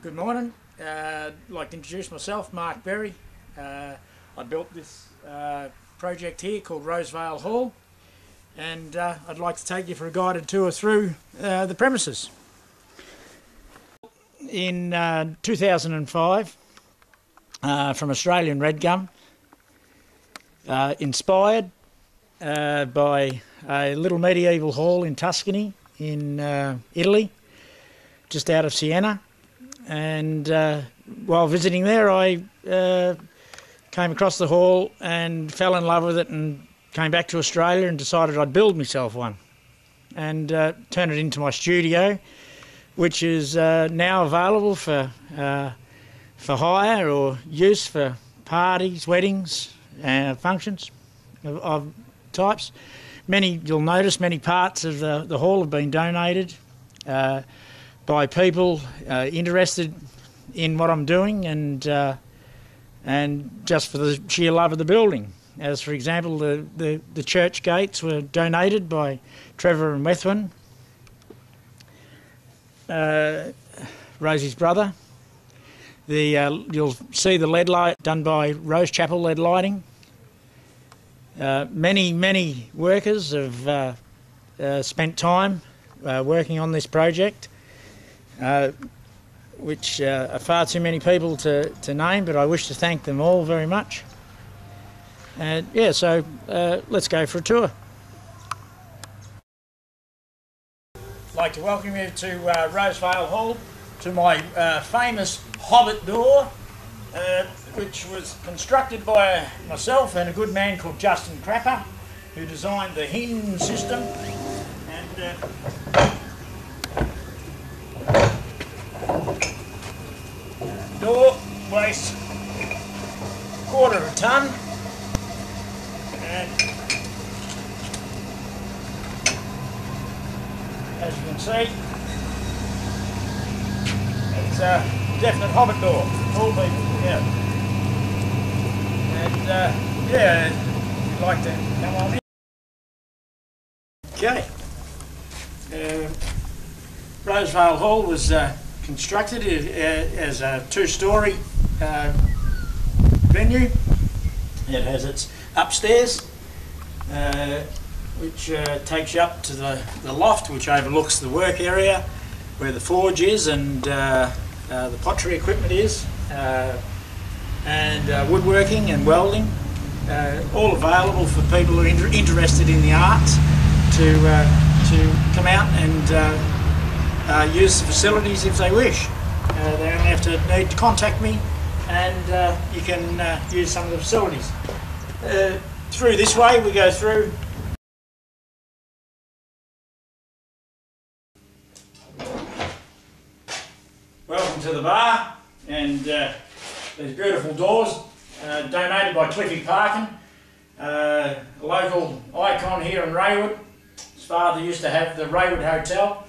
Good morning. Uh, I'd like to introduce myself, Mark Berry. Uh, I built this uh, project here called Rosevale Hall, and uh, I'd like to take you for a guided tour through uh, the premises. In uh, 2005, uh, from Australian Red Gum, uh, inspired uh, by a little medieval hall in Tuscany in uh, Italy, just out of Siena. And uh, while visiting there, I uh, came across the hall and fell in love with it and came back to Australia and decided I'd build myself one and uh, turn it into my studio, which is uh, now available for, uh, for hire or use for parties, weddings, uh, functions of, of types. Many, you'll notice, many parts of the, the hall have been donated uh, by people uh, interested in what I'm doing and uh, and just for the sheer love of the building. As for example, the, the, the church gates were donated by Trevor and Methuen, uh, Rosie's brother. The uh, you'll see the lead light done by Rose Chapel Lead Lighting. Uh, many many workers have uh, spent time working on this project, uh, which uh, are far too many people to, to name, but I wish to thank them all very much. And yeah, so uh, let's go for a tour. I'd like to welcome you to uh, Rosevale Hall, to my uh, famous Hobbit door, which was constructed by myself and a good man called Justin Crapper, who designed the Hin system. And uh, door weighs quarter of a ton. And as you can see, it's a definite hobbit door. All people, yeah. And uh, yeah, if you'd like to come on in. Okay. Uh, Rosevale Hall was uh, constructed uh, as a two-storey uh, venue. It has its upstairs, uh, which uh, takes you up to the, the loft, which overlooks the work area where the forge is and uh, uh, the pottery equipment is, uh, and woodworking and welding. All available for people who are inter- interested in the arts to, to come out and use the facilities if they wish. They only have to need to contact me and uh, you can uh, use some of the facilities. Uh, through this way we go through Welcome to the bar and uh, these beautiful doors uh, donated by Cliffy Parkin, uh, a local icon here in Raywood. His father used to have the Raywood Hotel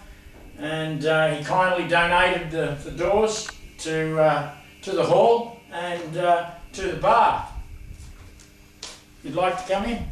and he kindly donated the, the doors to, to the hall and uh, to the bar. You'd like to come in?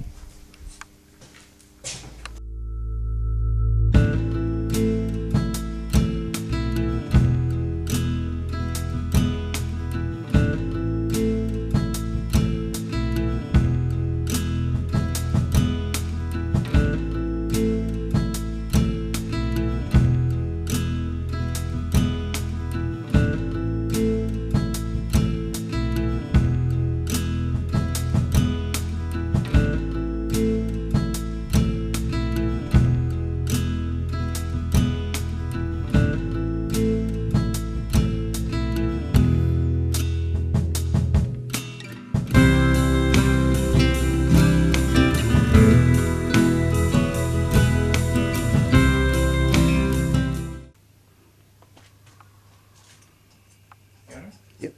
Yep.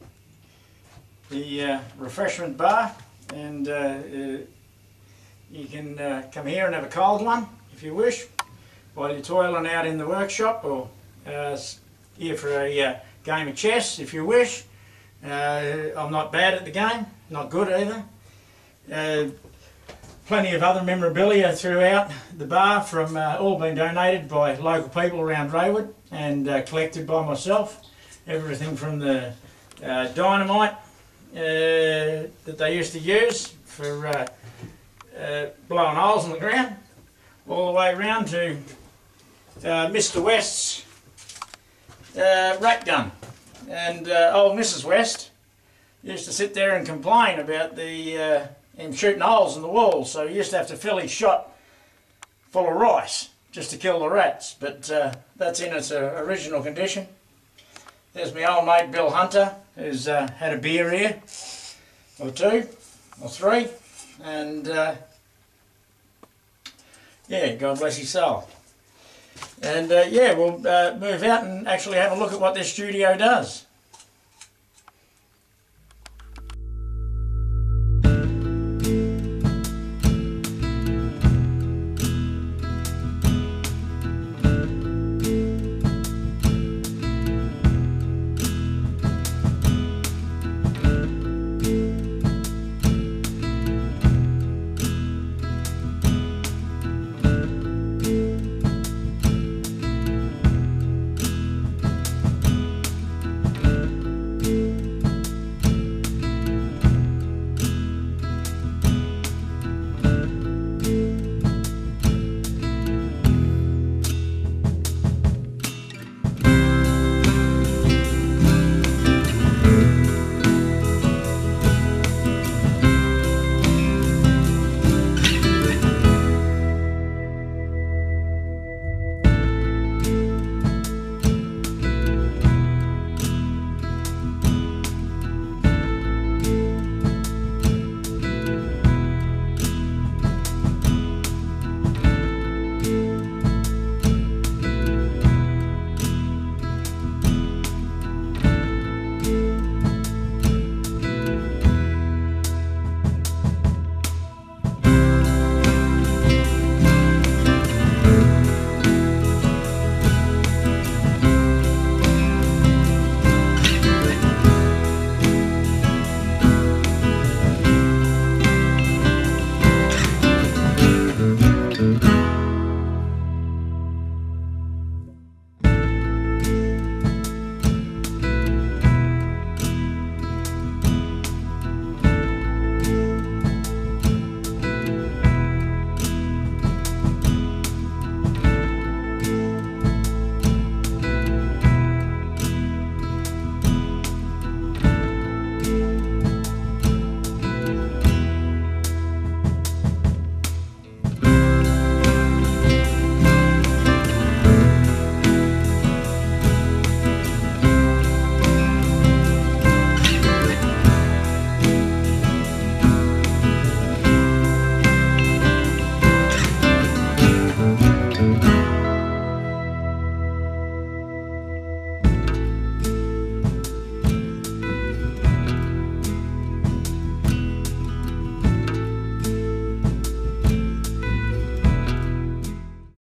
The uh, refreshment bar, and uh, uh, you can uh, come here and have a cold one if you wish, while you're toiling out in the workshop, or uh, here for a game of chess if you wish. I'm not bad at the game, not good either. Plenty of other memorabilia throughout the bar from uh, all being donated by local people around Raywood and uh, collected by myself everything from the uh, dynamite uh, that they used to use for uh, uh, blowing holes in the ground, all the way around to Mr. West's rat gun. And old Mrs. West used to sit there and complain about the him shooting holes in the walls, so he used to have to fill his shot full of rice just to kill the rats. But uh, that's in its uh, original condition. There's my old mate Bill Hunter, who's uh, had a beer here, or two, or three, and uh, yeah, God bless his soul. And uh, yeah, we'll uh, move out and actually have a look at what this studio does.